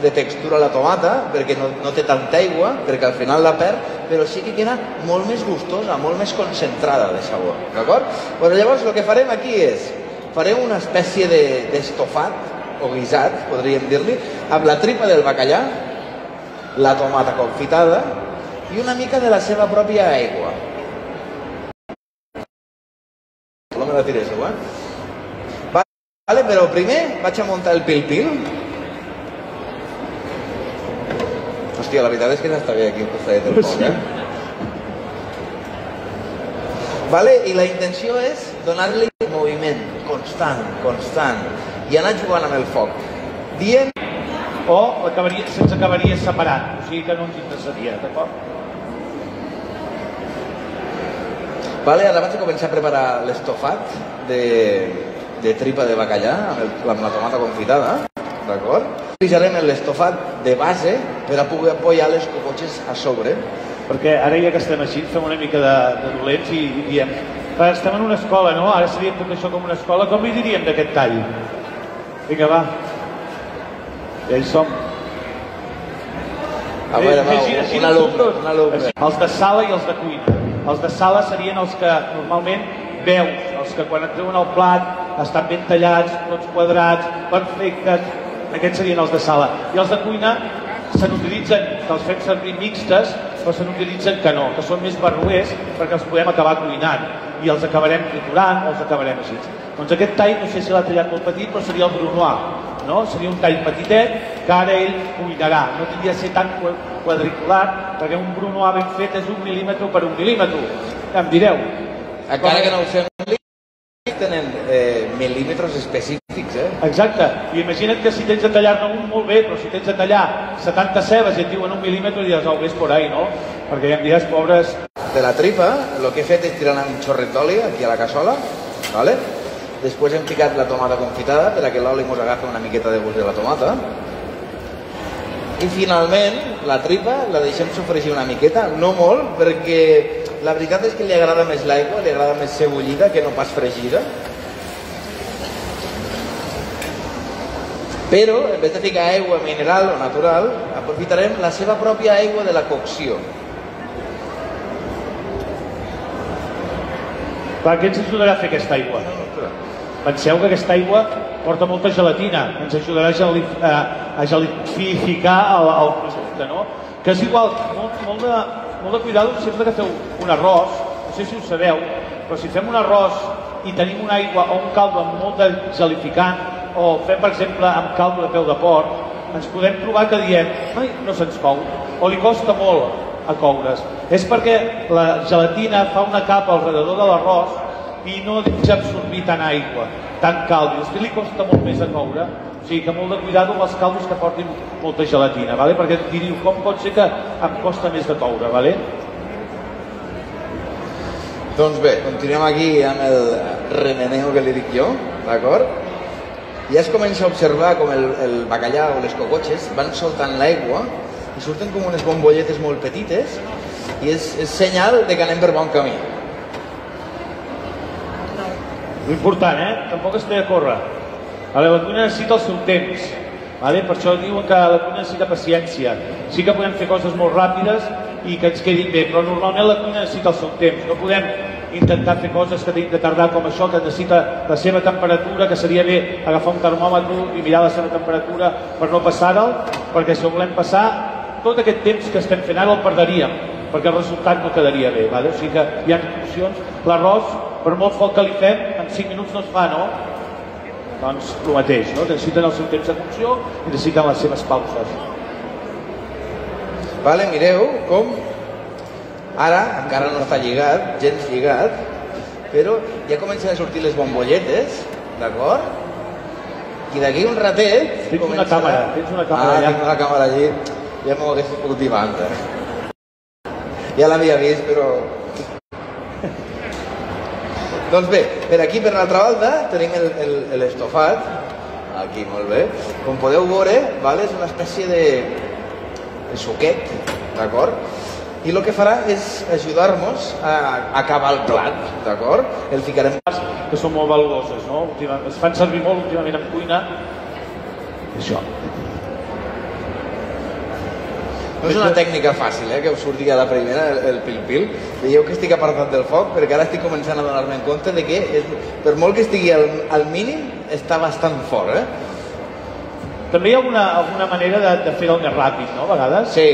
de textura a la tomata, perquè no, no té tanta aigua, perquè al final la perd, però sí que queda molt més gustosa, molt més concentrada de sabor. D'acord? Però llavors el que farem aquí és, farem una espècie de- d'estofat, de, o guisat, podríem dir-li, amb la tripa del bacallà, la tomata confitada i una mica de la seva pròpia aigua. No me la tireu, eh? Vale, però primer vaig a muntar el pil-pil. Hòstia, la veritat és que està bé aquí un costadet del foc, eh? Vale? I la intenció és donar-li moviment constant, constant, i anar jugant amb el foc. Dient O acabaria, se'ns acabaria separant, o sigui que no ens interessaria, d'acord? Vale, ara vaig a començar a preparar l'estofat de, de tripa de bacallà amb, el, amb la tomata confitada, d'acord? Utilitzarem l'estofat de base per a poder apoyar les cocotxes a sobre. Perquè ara ja que estem així, fem una mica de, de dolents i, i diem estem en una escola, no? Ara seria tot això com una escola. Com li diríem d'aquest tall? Vinga, va. Ja hi som. A veure, va, gira, un alumne, un alumne. Els de sala i els de cuina. Els de sala serien els que normalment veus, els que quan et treuen el plat estan ben tallats, tots quadrats, perfectes, aquests serien els de sala. I els de cuina se n'utilitzen, que els fem servir mixtes, però se n'utilitzen que no, que són més barruers perquè els podem acabar cuinant i els acabarem triturant o els acabarem així. Doncs aquest tall, no sé si l'ha tallat molt petit, però seria el brunoir, no? Seria un tall petitet que ara ell cuinarà. No tindria de ser tan qua- quadricular, perquè un brunoir ben fet és un mil·límetre per un mil·límetre. Em direu. Encara que no ho sembli, tenen eh, mil·límetres específics, eh? Exacte. I imagina't que si tens de tallar-ne un molt bé, però si tens de tallar 70 cebes i et diuen un mil·límetre, diràs, oh, ves por ahí, no? Perquè ja em diràs, pobres, De la tripa, el que he fet és tirar un xorret d'oli aquí a la cassola, ¿vale? després hem picat la tomata confitada per a que l'oli mos agafi una miqueta de gust de la tomata. I finalment, la tripa la deixem sofregir una miqueta, no molt, perquè la veritat és que li agrada més l'aigua, li agrada més ser bullida que no pas fregida. Però, en vez de ficar aigua mineral o natural, aprofitarem la seva pròpia aigua de la cocció. clar, què ens ajudarà a fer aquesta aigua? Penseu que aquesta aigua porta molta gelatina, ens ajudarà a, a gelificar el, el producte, no? Que és igual, molt, molt, de, molt de cuidado sempre que feu un arròs, no sé si ho sabeu, però si fem un arròs i tenim una aigua o un caldo amb molt de gelificant, o fem, per exemple, amb caldo de peu de porc, ens podem trobar que diem, ai, no se'ns cou, o li costa molt a coure's. És perquè la gelatina fa una capa al redador de l'arròs i no deixa absorbir tant aigua, tant caldo. Després li costa molt més a coure, o sigui que molt de cuidado amb els caldos que portin molta gelatina, vale? perquè diríeu, com pot ser que em costa més de coure, vale? Doncs bé, continuem aquí amb el remeneu que li dic jo, d'acord? Ja es comença a observar com el, el bacallà o les cocotxes van soltant l'aigua i surten com unes bombolletes molt petites i és, és senyal de que anem per bon camí. L'important, eh? Tampoc es té a córrer. Vale, la cuina necessita el seu temps. Vale? Per això diuen que la cuina necessita paciència. Sí que podem fer coses molt ràpides i que ens quedin bé, però normalment la cuina necessita el seu temps. No podem intentar fer coses que tenim de tardar com això, que necessita la seva temperatura, que seria bé agafar un termòmetre i mirar la seva temperatura per no passar-el, perquè si ho volem passar, tot aquest temps que estem fent ara el perderíem, perquè el resultat no quedaria bé. Vale? O sigui que hi ha opcions. L'arròs, per molt foc que li fem, en 5 minuts no es fa, no? Doncs el mateix, no? Necessiten el seu temps de cocció i necessiten les seves pauses. Vale, mireu com ara encara no està lligat, gens lligat, però ja comencen a sortir les bombolletes, d'acord? I d'aquí un ratet... Tens una càmera, tens una càmera ah, allà. tinc una càmera allí, ja m'ho hagués pogut dir abans. Eh? Ja l'havia vist, però... doncs bé, per aquí, per l'altra banda, tenim el- el- el estofat, aquí molt bé. Com podeu veure, vale, és una espècie de, de suquet, d'acord? I el que farà és ajudar-nos a acabar el plat, d'acord? El ficarem... que són molt valuoses, no? Es fan servir molt últimament en cuina. Això. No és una tècnica fàcil, eh, que us surti a la primera, el pil-pil. Veieu que estic apartat del foc, perquè ara estic començant a donar-me en compte de que, és, per molt que estigui al, al mínim, està bastant fort, eh? També hi ha alguna, alguna manera de, de fer-ho més ràpid, no? A vegades. Sí,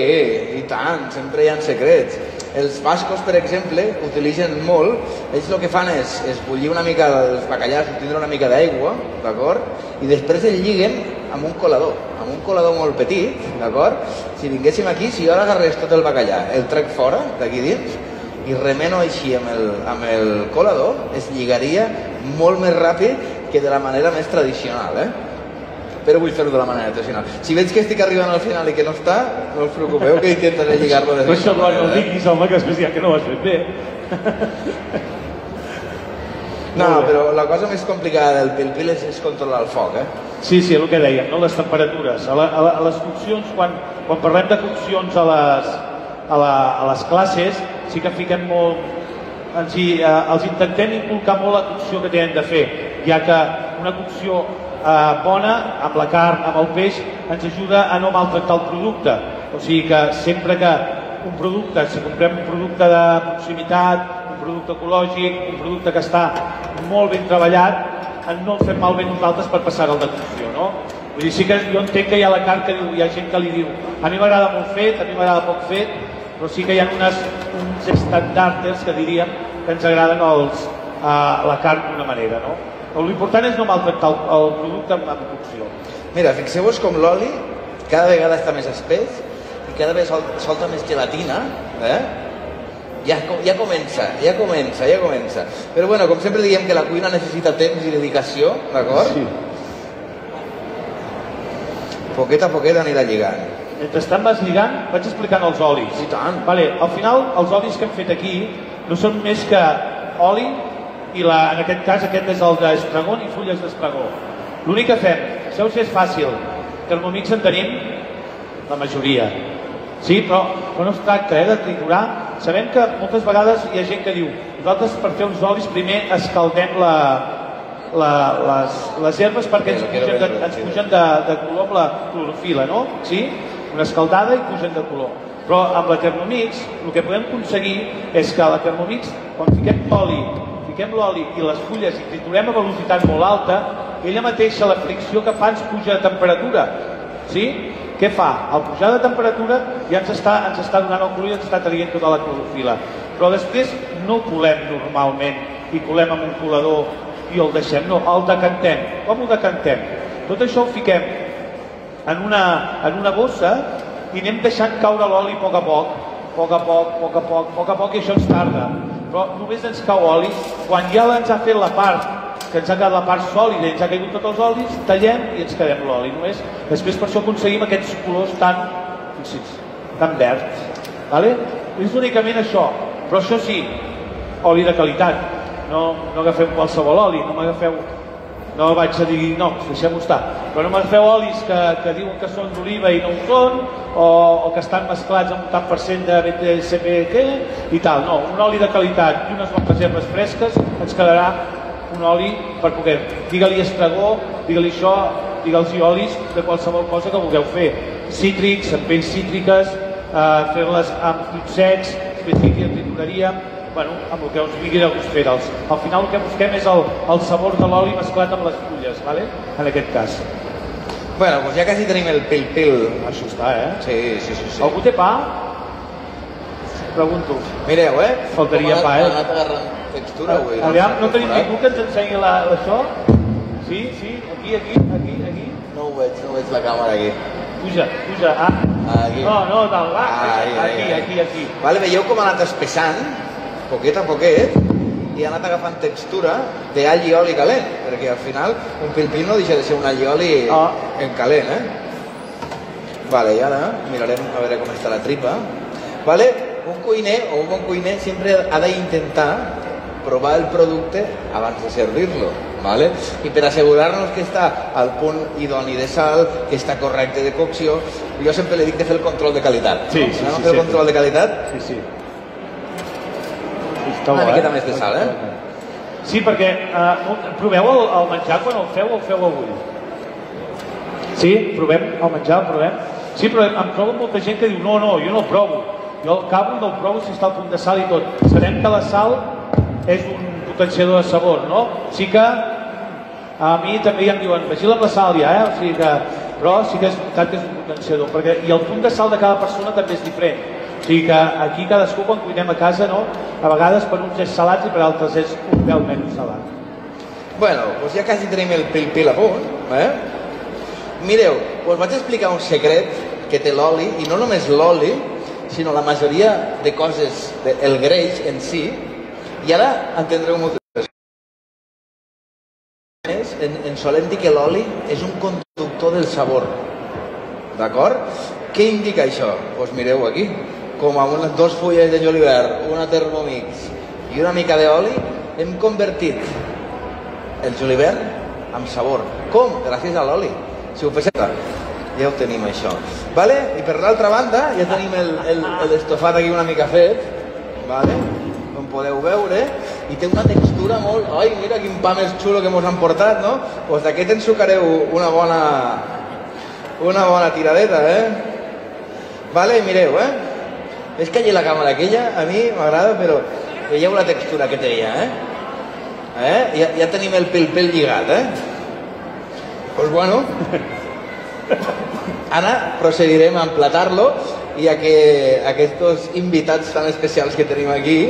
i tant, sempre hi ha secrets. Els bascos, per exemple, utilitzen molt, ells el que fan és, és bullir una mica els bacallars, tindre una mica d'aigua, d'acord? I després el lliguen amb un colador, amb un colador molt petit, d'acord? Si vinguéssim aquí, si jo agarrés tot el bacallà, el trec fora, d'aquí dins, i remeno així amb el, amb el colador, es lligaria molt més ràpid que de la manera més tradicional, eh? Però vull fer-ho de la manera tradicional. Si veig que estic arribant al final i que no està, no us preocupeu que intentaré lligar-lo això no, no ho manera. diguis, home, que després ja que no ho has fet bé. No, però la cosa més complicada del pil-pil és, és controlar el foc, eh? Sí, sí, el que dèiem, no? les temperatures. A, la, a, la, a les coccions, quan, quan parlem de coccions a les, a, la, a les classes, sí que fiquem molt, en si eh, els intentem inculcar molt la cocció que tenen de fer, ja que una cocció eh, bona, amb la carn, amb el peix, ens ajuda a no maltractar el producte. O sigui que sempre que un producte, si comprem un producte de proximitat, un producte ecològic, un producte que està molt ben treballat, no el fem malbé nosaltres per passar el de cocció, no? Vull dir, sí que jo entenc que hi ha la carn que diu, hi ha gent que li diu a mi m'agrada molt fet, a mi m'agrada poc fet, però sí que hi ha unes, uns estandards que diríem que ens agraden els, uh, la carn d'una manera, no? L'important és no maltractar el, el producte amb, amb cocció. Mira, fixeu-vos com l'oli cada vegada està més espès i cada vegada sol, solta més gelatina, eh? Ja, ja comença, ja comença, ja comença. Però bueno, com sempre diem que la cuina necessita temps i dedicació, d'acord? Sí. Poquet a poquet anirà lligant. Mentrestant vas lligant, vaig explicant els olis. I tant. Vale, al final, els olis que hem fet aquí no són més que oli i la, en aquest cas aquest és el d'estragón i fulles d'estragó. L'únic que fem, sabeu si és fàcil, Thermomix en tenim la majoria. Sí, però, però no es tracta eh, de triturar. Sabem que moltes vegades hi ha gent que diu nosaltres per fer uns olis primer escaldem la, la, les, les herbes perquè ens pugen, de, ens pugen de, de color amb la clorofila, no? Sí? Una escaldada i pugen de color. Però amb la Thermomix el que podem aconseguir és que la Thermomix, quan fiquem oli, fiquem l'oli i les fulles i triturem a velocitat molt alta, ella mateixa, la fricció que fa ens puja de temperatura. Sí? Què fa? Al pujar de temperatura ja ens està, ens està donant el color i ens està traient tota la clorofila. Però després no ho colem normalment i colem amb un colador i el deixem, no, el decantem. Com ho decantem? Tot això ho fiquem en una, en una bossa i anem deixant caure l'oli a poc a poc, a poc a poc, a poc a poc, a poc a poc, i això ens tarda. Però només ens cau oli quan ja ens ha fet la part que ens ha quedat la part sòlida i ens ha caigut tots els olis, tallem i ens quedem l'oli. Només després per això aconseguim aquests colors tan, fixi's, tan verds. Vale? És únicament això. Però això sí, oli de qualitat. No, no agafeu qualsevol oli, no m'agafeu no vaig a dir, no, deixem-ho estar, però no m'agafeu olis que, que diuen que són d'oliva i no ho són, o, o que estan mesclats amb un tant per cent de BTCP i tal, no, un oli de qualitat i unes bones herbes fresques ens quedarà un oli per poder, digue-li estragó, digue-li això, digue'ls olis de qualsevol cosa que vulgueu fer. Cítrics, amb pells cítriques, eh, fer-les amb fruits secs, específica trituraria, bueno, amb el que us vingui de gust fer-los. Al final el que busquem és el, el sabor de l'oli mesclat amb les fulles, ¿vale? en aquest cas. Bueno, doncs ja quasi tenim el pil-pil. Això està, eh? Sí, sí, sí. sí. Algú té pa? Pregunto. Mireu, eh? Faltaria Com pa, eh? Ha anat textura avui. Aviam, no tenim ningú que ens ensenyi la, això? Sí, sí, aquí, aquí, aquí, aquí. No ho veig, no veig la càmera aquí. Puja, puja, ah. Aquí. No, no, dalt, ai, aquí, ai. aquí, aquí. Vale, veieu com ha anat espessant, poquet a poquet, i ha anat agafant textura d'all i oli calent, perquè al final un pil-pil no deixa de ser un all i oli Ah. en calent, eh? Vale, i ara mirarem a veure com està la tripa. Vale, un cuiner o un bon cuiner sempre ha d'intentar provar el producte abans de servir-lo, ¿vale? I per assegurar-nos que està al punt idoni de sal, que està correcte de cocció, jo sempre li dic de fer el control de qualitat. Sí, no? sí, sí, fer el control de qualitat? Sí, sí. Està Una bo, miqueta eh? més de sal, eh? Sí, perquè eh, proveu el, el menjar quan el feu o el feu avui? Sí? Provem el menjar, el provem? Sí, però em trobo molta gent que diu no, no, jo no el provo. Jo el cabo no el provo si està al punt de sal i tot. Sabem que la sal és un potenciador de sabor, no? Sí que a mi també ja em diuen, vigila amb la sal ja, eh? O sigui que, però sí que és veritat que és un potenciador, perquè, i el punt de sal de cada persona també és diferent. O sigui que aquí cadascú quan cuinem a casa, no? A vegades per uns és salats i per altres és un pèl menys salat. Bueno, doncs ja quasi tenim el pil-pil a punt, eh? Mireu, us vaig explicar un secret que té l'oli, i no només l'oli, sinó la majoria de coses, de, el greix en si, i ara entendreu moltes més, en, en solem dir que l'oli és un conductor del sabor. D'acord? Què indica això? Doncs pues mireu aquí, com amb unes dos fulles de julivert, una Thermomix i una mica d'oli, hem convertit el julivert amb sabor. Com? Gràcies a l'oli. Si ho fes ja ho tenim això. Vale? I per l'altra banda ja tenim el, el, el estofat aquí una mica fet. Vale? Com podeu veure, i té una textura molt... Ai, mira quin pa més xulo que mos han portat, no? Doncs pues d'aquest en sucareu una bona, una bona tiradeta, eh? Vale, mireu, eh? És que allà la càmera aquella, a mi m'agrada, però veieu la textura que té ja, eh? Eh? Ja, ja tenim el pèl-pèl lligat, eh? Doncs pues bueno, ara procedirem a emplatar-lo i a que aquests invitats tan especials que tenim aquí